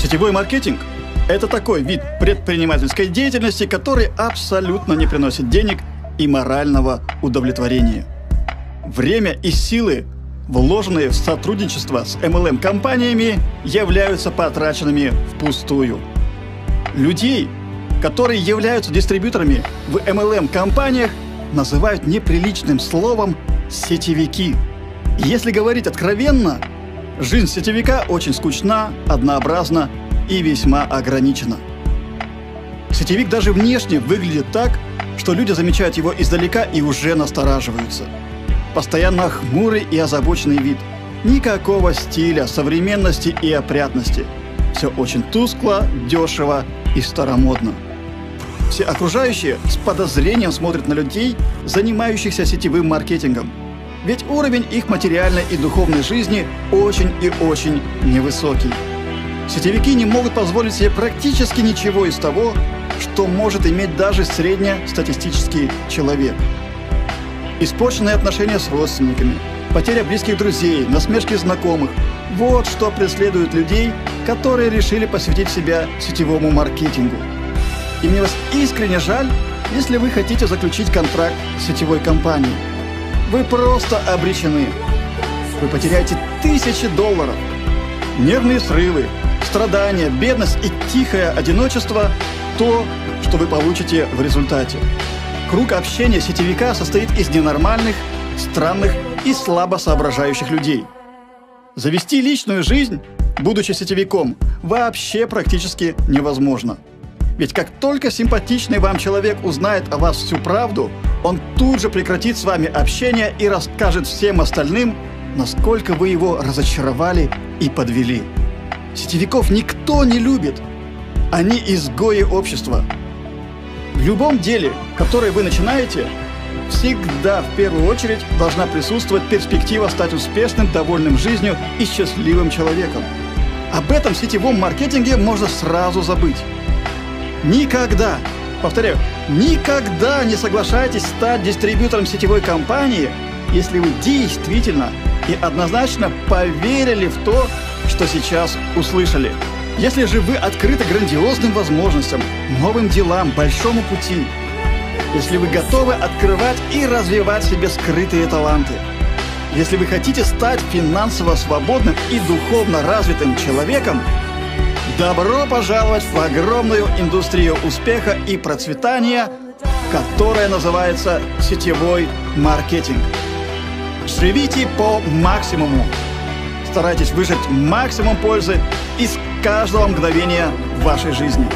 Сетевой маркетинг – это такой вид предпринимательской деятельности, который абсолютно не приносит денег и морального удовлетворения. Время и силы, вложенные в сотрудничество с MLM-компаниями, являются потраченными впустую. Людей, которые являются дистрибьюторами в MLM-компаниях, называют неприличным словом «сетевики». Если говорить откровенно, жизнь сетевика очень скучна, однообразна и весьма ограничена. Сетевик даже внешне выглядит так, что люди замечают его издалека и уже настораживаются – Постоянно хмурый и озабоченный вид. Никакого стиля, современности и опрятности. Все очень тускло, дешево и старомодно. Все окружающие с подозрением смотрят на людей, занимающихся сетевым маркетингом. Ведь уровень их материальной и духовной жизни очень и очень невысокий. Сетевики не могут позволить себе практически ничего из того, что может иметь даже среднестатистический человек – Испорченные отношения с родственниками, потеря близких друзей, насмешки знакомых – вот что преследует людей, которые решили посвятить себя сетевому маркетингу. И мне вас искренне жаль, если вы хотите заключить контракт с сетевой компанией. Вы просто обречены. Вы потеряете тысячи долларов. Нервные срывы, страдания, бедность и тихое одиночество – то, что вы получите в результате. Круг общения сетевика состоит из ненормальных, странных и слабо соображающих людей. Завести личную жизнь, будучи сетевиком, вообще практически невозможно. Ведь как только симпатичный вам человек узнает о вас всю правду, он тут же прекратит с вами общение и расскажет всем остальным, насколько вы его разочаровали и подвели. Сетевиков никто не любит. Они изгои общества – в любом деле, которое вы начинаете, всегда в первую очередь должна присутствовать перспектива стать успешным, довольным жизнью и счастливым человеком. Об этом в сетевом маркетинге можно сразу забыть. Никогда, повторяю, никогда не соглашайтесь стать дистрибьютором сетевой компании, если вы действительно и однозначно поверили в то, что сейчас услышали. Если же вы открыты грандиозным возможностям, новым делам, большому пути, если вы готовы открывать и развивать себе скрытые таланты, если вы хотите стать финансово свободным и духовно развитым человеком, добро пожаловать в огромную индустрию успеха и процветания, которая называется сетевой маркетинг. Живите по максимуму. Старайтесь выжать максимум пользы из каждого мгновения вашей жизни.